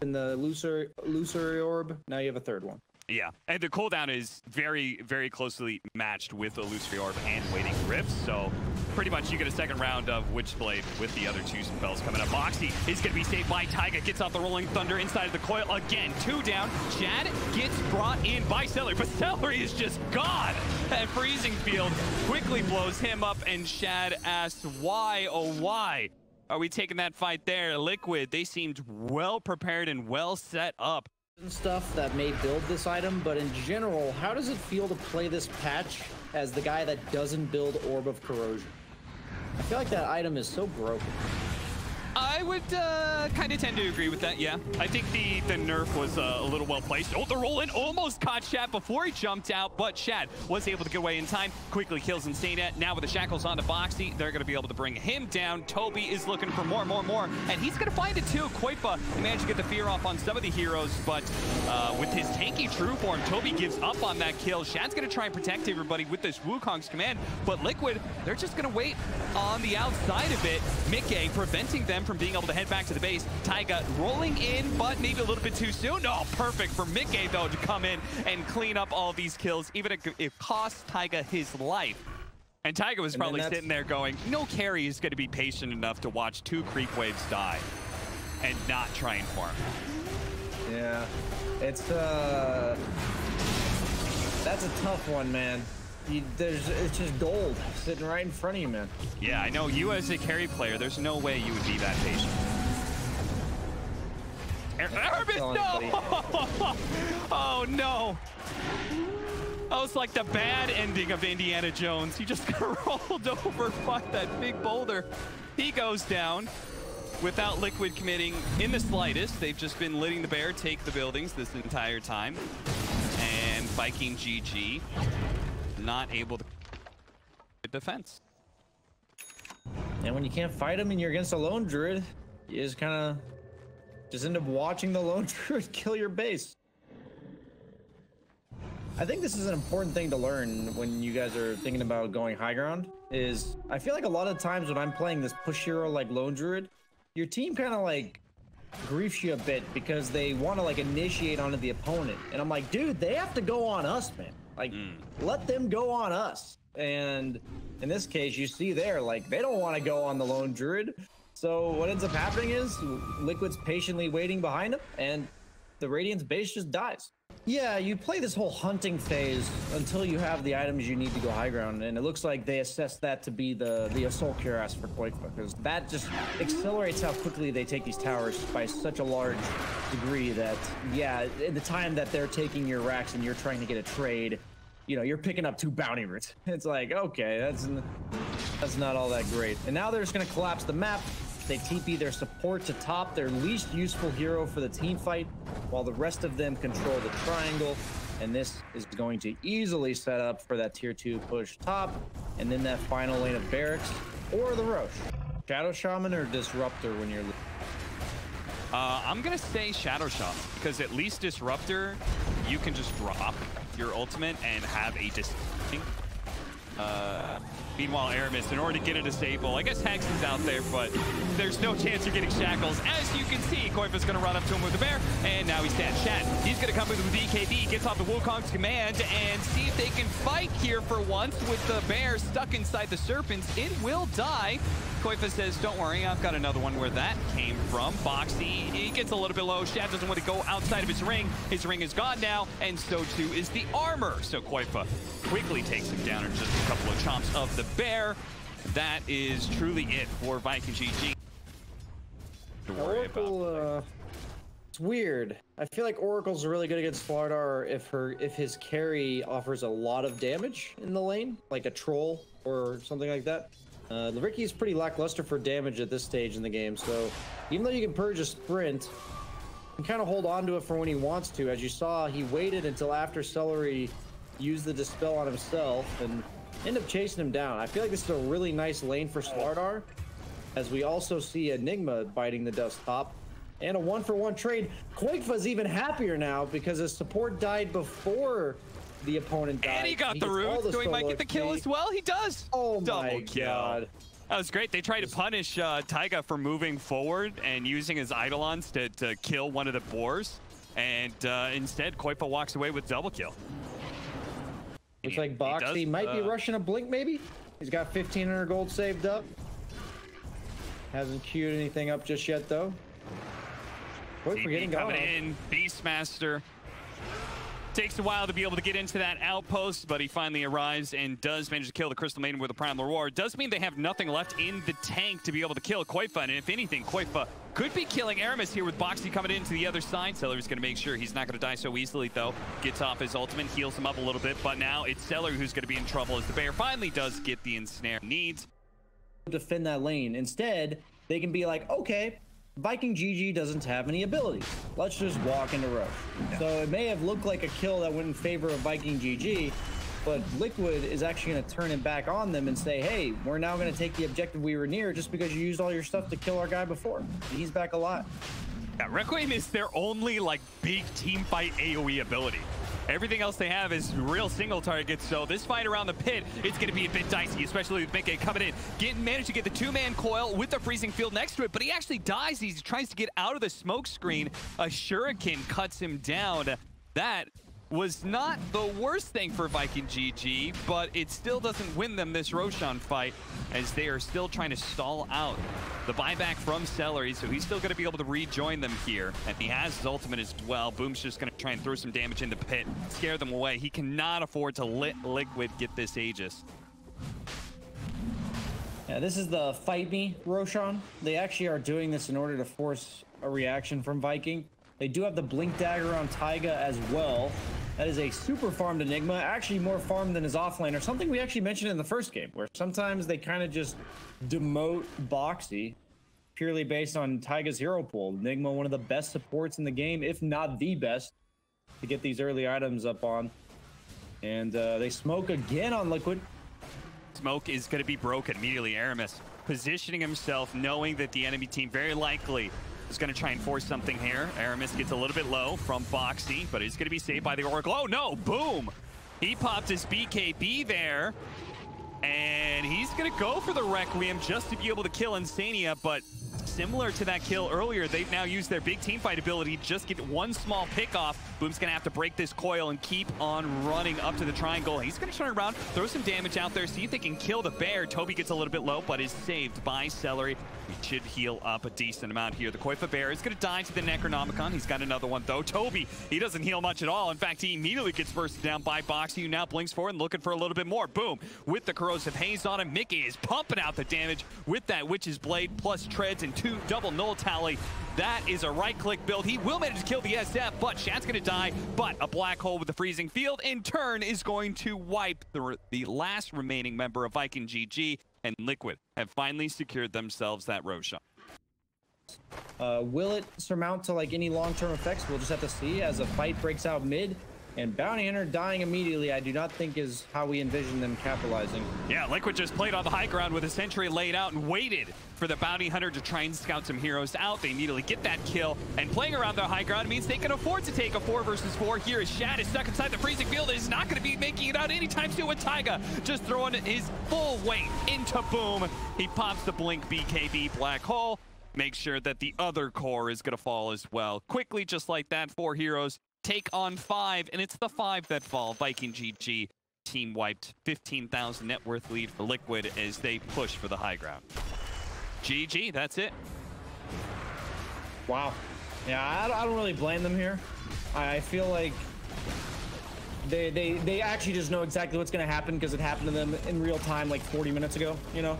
In the looser illusory orb, now you have a third one. Yeah, and the cooldown is very, very closely matched with Illusory Orb and Waning Rifts, so pretty much you get a second round of Witchblade with the other two spells coming up. Boxi is going to be saved by Taiga, gets off the Rolling Thunder inside of the coil again. Two down. Shad gets brought in by Celery, but Celery is just gone. And Freezing Field quickly blows him up, and Shad asks, why, oh why? Are we taking that fight there? Liquid, they seemed well prepared and well set up stuff that may build this item, but in general, how does it feel to play this patch as the guy that doesn't build Orb of Corrosion? I feel like that item is so broken. Would uh, kind of tend to agree with that, yeah. I think the, the nerf was uh, a little well placed. Oh, the roll in almost caught Shad before he jumped out, but Shad was able to get away in time, quickly kills Insania. Now with the shackles on the Boxi, they're going to be able to bring him down. Toby is looking for more, more, more, and he's going to find it too. Qojqva managed to get the fear off on some of the heroes, but uh, with his tanky true form, Toby gives up on that kill. Shad's going to try and protect everybody with this Wukong's command, but Liquid, they're just going to wait on the outside of it. miCKe preventing them from being able to head back to the base. Taiga rolling in, but maybe a little bit too soon. Oh, perfect for miCKe, though, to come in and clean up all these kills, even if it costs Taiga his life. And Taiga was probably sitting there going, no carry is going to be patient enough to watch two creep waves die and not try and farm. Yeah, it's, uh, that's a tough one, man. You, there's it's just gold sitting right in front of you, man. Yeah, I know. You as a carry player, there's no way you would be that patient. Erebus, no! oh no! That was like the bad ending of Indiana Jones. He just got rolled over by that big boulder. He goes down without Liquid committing in the slightest. They've just been letting the bear take the buildings this entire time. And Viking GG not able to defense. And when you can't fight him and you're against a lone druid, you just kind of just end up watching the lone druid kill your base. I think this is an important thing to learn when you guys are thinking about going high ground is I feel like a lot of times when I'm playing this push hero like lone druid, your team kind of like griefs you a bit because they want to like initiate onto the opponent. And I'm like, dude, they have to go on us, man. Like, mm. let them go on us. And in this case, you see there, like, they don't want to go on the lone druid. So what ends up happening is Liquid's patiently waiting behind him, and the Radiant's base just dies. Yeah, you play this whole hunting phase until you have the items you need to go high ground, and it looks like they assess that to be the the assault cuirass for Qojqva, because that just accelerates how quickly they take these towers by such a large degree that, yeah, in the time that they're taking your racks and you're trying to get a trade, you know, you're picking up two bounty roots. It's like, okay, that's that's not all that great. And now they're just gonna collapse the map. They TP their support to top, their least useful hero for the team fight, while the rest of them control the triangle. And this is going to easily set up for that tier two push top, and then that final lane of barracks or the Rosh. Shadow Shaman or Disruptor when you're. Uh, I'm gonna say Shadow Shaman because at least Disruptor, you can just drop your ultimate and have a dis. Uh, meanwhile, Aramis, in order to get a disable, I guess Hex is out there, but there's no chance you're getting Shackles. As you can see, Qojqva's going to run up to him with the bear, and now he's dead. Shad. He's going to come with BKB, gets off the Wukong's command, and see if they can fight here for once with the bear stuck inside the Serpents. It will die. Qojqva says, don't worry, I've got another one where that came from. Boxi, he gets a little bit low. Shad doesn't want to go outside of his ring. His ring is gone now, and so too is the armor. So Qojqva quickly takes him down in just a couple of chomps of the bear. That is truly it for Viking GG. Oracle, uh, it's weird. I feel like Oracle's really good against Slardar if her if his carry offers a lot of damage in the lane, like a troll or something like that. Uh, is pretty lackluster for damage at this stage in the game, so even though you can purge a sprint, you can kind of hold on to it for when he wants to. As you saw, he waited until after Celery used the Dispel on himself and ended up chasing him down. I feel like this is a really nice lane for Slardar, as we also see Enigma biting the dust top. and a one for one trade. Qojqva's even happier now because his support died before the opponent died. And he got he the root, so he might get the kill as well. He does. Oh Double my kill. god. That was great. They tried to punish uh, Taiga for moving forward and using his Eidolons to, to kill one of the boars. And uh, instead, Qojqva walks away with double kill. Looks like Boxi he might uh, be rushing a blink, maybe? He's got 1,500 gold saved up. Hasn't queued anything up just yet, though. We're getting coming in. Beastmaster Takes a while to be able to get into that outpost, but he finally arrives and does manage to kill the Crystal Maiden with a Primal Roar. Does mean they have nothing left in the tank to be able to kill Qojqva, and if anything, Qojqva could be killing Aramis here with Boxi coming into the other side. Celery's going to make sure he's not going to die so easily, though. Gets off his ultimate, heals him up a little bit, but now it's Celery who's going to be in trouble as the Bear finally does get the ensnare needs. Defend that lane. Instead, they can be like, okay, Viking GG doesn't have any abilities. Let's just walk into Rosh. Yeah. So it may have looked like a kill that went in favor of Viking GG, but Liquid is actually going to turn it back on them and say, hey, we're now going to take the objective we were near just because you used all your stuff to kill our guy before. He's back a lot. Yeah, Requiem is their only like big team fight AoE ability. Everything else they have is real single targets, so this fight around the pit is going to be a bit dicey, especially with miCKe coming in. Getting managed to get the two-man coil with the freezing field next to it, but he actually dies. He tries to get out of the smoke screen. A shuriken cuts him down. That was not the worst thing for Viking GG, but it still doesn't win them this Roshan fight as they are still trying to stall out the buyback from Celery, so he's still going to be able to rejoin them here. And he has his ultimate as well. Boom's just going to try and throw some damage in the pit, scare them away. He cannot afford to let Liquid get this Aegis. Yeah, this is the fight me Roshan. They actually are doing this in order to force a reaction from Viking. They do have the Blink Dagger on Taiga as well. That is a super farmed Enigma, actually more farmed than his offlaner, something we actually mentioned in the first game, where sometimes they kind of just demote Boxi purely based on Taiga's hero pool. Enigma, one of the best supports in the game, if not the best, to get these early items up on. And uh, they smoke again on Liquid. Smoke is going to be broken immediately. Aramis positioning himself, knowing that the enemy team very likely is going to try and force something here. Aramis gets a little bit low from Boxi, but he's going to be saved by the Oracle. Oh, no! Boom! He popped his BKB there. And he's going to go for the Requiem just to be able to kill Insania, but similar to that kill earlier, they've now used their big team fight ability just get one small pick off. Boom's going to have to break this coil and keep on running up to the triangle. He's going to turn around, throw some damage out there, see if they can kill the bear. Toby gets a little bit low, but is saved by Celery. He should heal up a decent amount here. The Qojqva bear is going to die to the Necronomicon. He's got another one, though. Toby, he doesn't heal much at all. In fact, he immediately gets bursted down by Boxi, who now blinks forward and looking for a little bit more. Boom. With the Corrosive Haze on him, miCKe is pumping out the damage with that Witch's Blade plus treads and two double null tally. That is a right-click build. He will manage to kill the SF, but Shad's going to die. But a black hole with the freezing field, in turn, is going to wipe the, the last remaining member of Viking GG, and Liquid have finally secured themselves that Roshan. Uh, will it surmount to like any long-term effects? We'll just have to see as a fight breaks out mid. And Bounty Hunter dying immediately, I do not think is how we envision them capitalizing. Yeah, Liquid just played on the high ground with a sentry laid out and waited for the Bounty Hunter to try and scout some heroes out. They immediately get that kill, and playing around the high ground means they can afford to take a four versus four. Here is Shad is stuck inside the freezing field and is not going to be making it out anytime soon with Taiga. Just throwing his full weight into Boom. He pops the Blink BKB Black Hole make sure that the other core is going to fall as well. Quickly, just like that, four heroes take on five, and it's the five that fall. Viking GG team wiped 15,000 net worth lead for Liquid as they push for the high ground. GG, that's it. Wow. Yeah, I don't really blame them here. I feel like they, they, they actually just know exactly what's going to happen because it happened to them in real time like 40 minutes ago, you know?